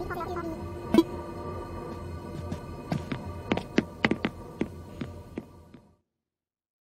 你套标配